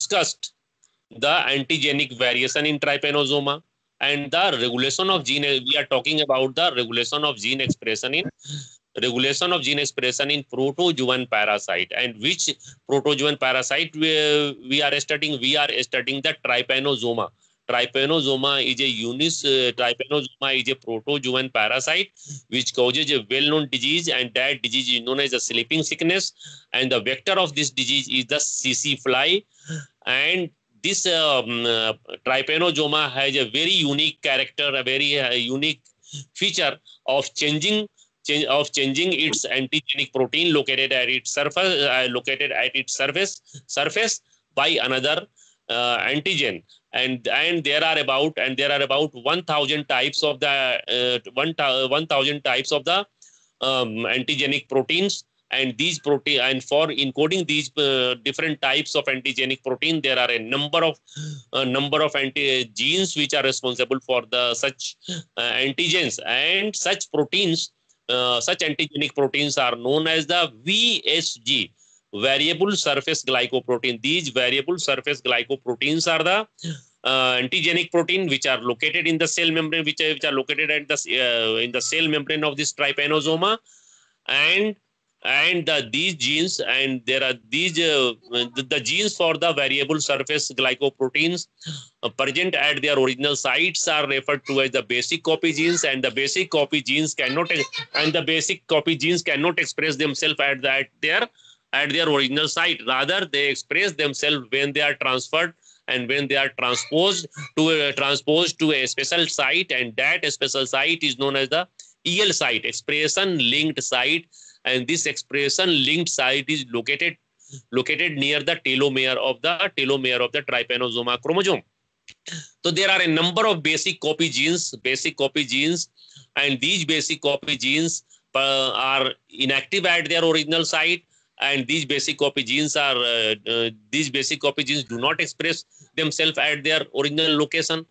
discussed the antigenic variation in trypanosoma and the regulation of gene. We are talking about the regulation of gene expression in regulation of gene expression in protozoan parasite and which protozoan parasite we, we are studying we are studying the trypanosoma trypanosoma is a unis uh, trypanosoma is a protozoan parasite which causes a well-known disease and that disease is known as a sleeping sickness. And the vector of this disease is the tsetse fly. And this um, uh, trypanosoma has a very unique character a very uh, unique feature of changing change of changing its antigenic protein located at its surface uh, located at its surface surface by another uh, antigen and and there are about and there are about 1000 types of the uh, 1000 types of the um, antigenic proteins. And these protein and for encoding these uh, different types of antigenic protein there are a number of uh, number of anti genes which are responsible for the such uh, antigens. And such proteins uh, such antigenic proteins are known as the VSG, variable surface glycoprotein. These variable surface glycoproteins are the uh, antigenic protein which are located in the cell membrane, which are, which are located at the uh, in the cell membrane of this trypanosoma, and and uh, these genes and there are these uh, the, the, genes for the variable surface glycoproteins uh, present at their original sites are referred to as the basic copy genes and the basic copy genes cannot and the basic copy genes cannot express themselves at that their at their original site. Rather they express themselves when they are transferred and when they are transposed to a, transposed to a special site and that special site is known as the EL site expression linked site. And this expression linked site is located located near the telomere of the telomere of the trypanosoma chromosome. So there are a number of basic copy genes, basic copy genes, and these basic copy genes uh, are inactive at their original site, and these basic copy genes are uh, uh, these basic copy genes do not express themselves at their original location.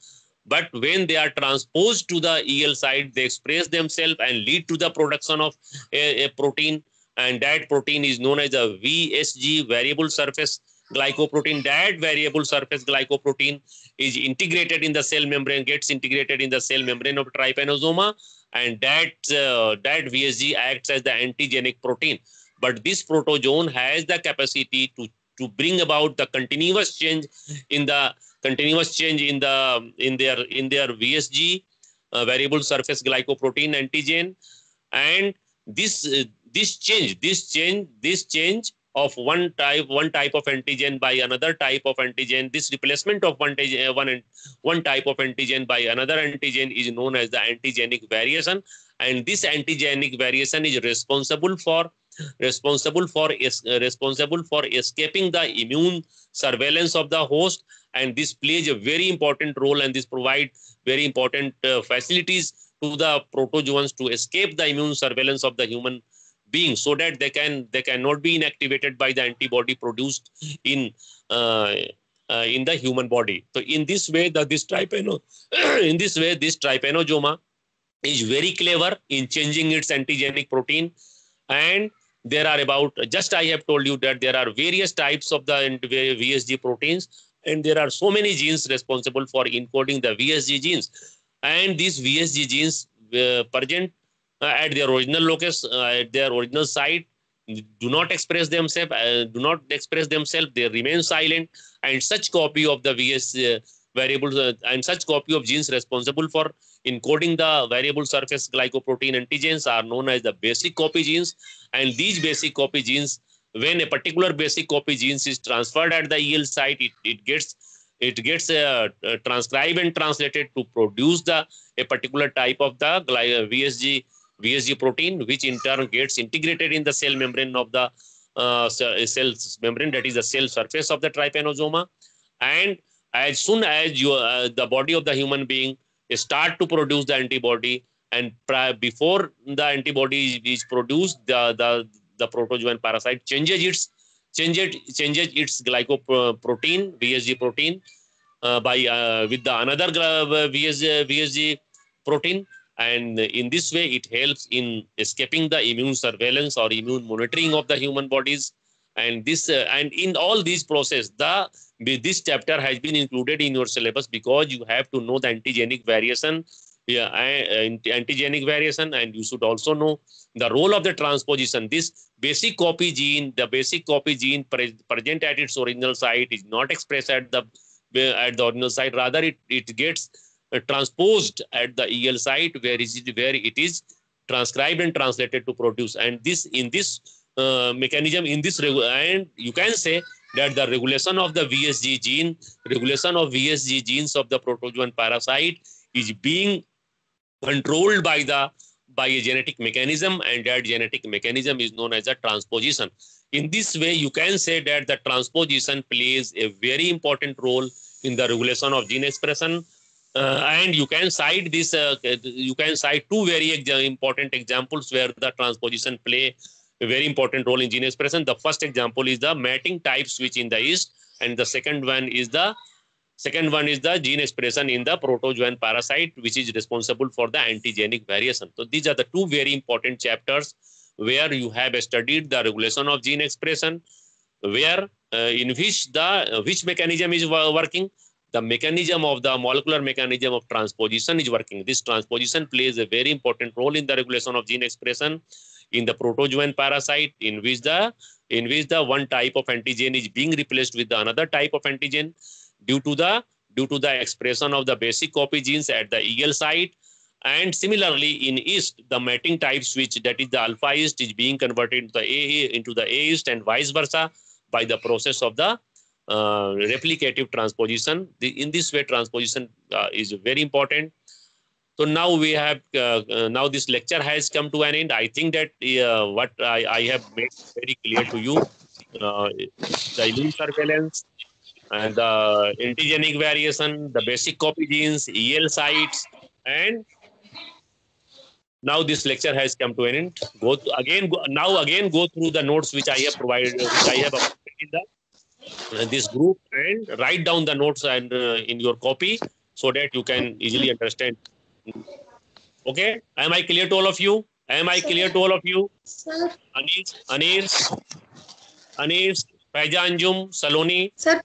But when they are transposed to the EL site, they express themselves and lead to the production of a, a protein. And that protein is known as a VSG, variable surface glycoprotein. That variable surface glycoprotein is integrated in the cell membrane, gets integrated in the cell membrane of trypanosoma. And that, uh, that VSG acts as the antigenic protein. But this protozoan has the capacity to, to bring about the continuous change in the continuous change in the in their in their VSG uh, variable surface glycoprotein antigen, and this uh, this change this change this change of one type one type of antigen by another type of antigen this replacement of one uh, one one type of antigen by another antigen is known as the antigenic variation. And this antigenic variation is responsible for responsible for is responsible for escaping the immune surveillance of the host. And this plays a very important role and this provide very important uh, facilities to the protozoans to escape the immune surveillance of the human being so that they can they cannot be inactivated by the antibody produced in uh, uh, in the human body. So in this way the this trypano in this way this trypanosoma is very clever in changing its antigenic protein. And there are about just i have told you that there are various types of the vsg proteins and there are so many genes responsible for encoding the VSG genes. And these VSG genes uh, present uh, at their original locus, uh, at their original site, do not express themselves, uh, do not express themselves, they remain silent. And such copy of the VS uh, variables uh, and such copy of genes responsible for encoding the variable surface glycoprotein antigens are known as the basic copy genes. And these basic copy genes when a particular basic copy genes is transferred at the EL site, it, it gets it gets uh, uh, transcribed and translated to produce the a particular type of the VSG VSG protein, which in turn gets integrated in the cell membrane of the uh, cell membrane, that is the cell surface of the trypanosoma. And as soon as you, uh, the body of the human being start to produce the antibody, and before the antibody is produced, the, the the protozoan parasite changes its changes changes its glycoprotein VSG protein uh, by uh, with the another VSG, VSG protein. And in this way it helps in escaping the immune surveillance or immune monitoring of the human bodies and this uh, and in all these process the this chapter has been included in your syllabus because you have to know the antigenic variation. Yeah, antigenic variation and you should also know the role of the transposition. This basic copy gene the basic copy gene pre present at its original site is not expressed at the at the original site. Rather it, it gets uh, transposed at the el site where is it where it is transcribed and translated to produce. And this in this uh, mechanism in this and you can say that the regulation of the VSG gene, regulation of VSG genes of the protozoan parasite is being controlled by the by a genetic mechanism and that genetic mechanism is known as a transposition. In this way, you can say that the transposition plays a very important role in the regulation of gene expression. Uh, and you can cite this, uh, you can cite two very important examples where the transposition play a very important role in gene expression. The first example is the mating type switch in the yeast, and the second one is the second one is the gene expression in the protozoan parasite, which is responsible for the antigenic variation. So these are the two very important chapters where you have studied the regulation of gene expression, where uh, in which the uh, which mechanism is working, the mechanism of the molecular mechanism of transposition is working. This transposition plays a very important role in the regulation of gene expression in the protozoan parasite in which the in which the one type of antigen is being replaced with the another type of antigen due to the due to the expression of the basic copy genes at the EL site and similarly in yeast the mating type switch that is the alpha yeast is being converted into the A into the A yeast and vice versa by the process of the uh, replicative transposition. The, in this way transposition uh, is very important so now we have, uh, uh, now this lecture has come to an end. I think that uh, what I, I, have made very clear to you, the immune surveillance and the antigenic variation, the basic copy genes, EL sites, and now this lecture has come to an end. Go to, again, go, now again go through the notes which I have provided, which I have in the, uh, this group and write down the notes and uh, in your copy so that you can easily understand Okay, am I clear to all of you? Am I clear to all of you? Sir. Anis, Anis, Anis, Faijanjum, Saloni. Sir.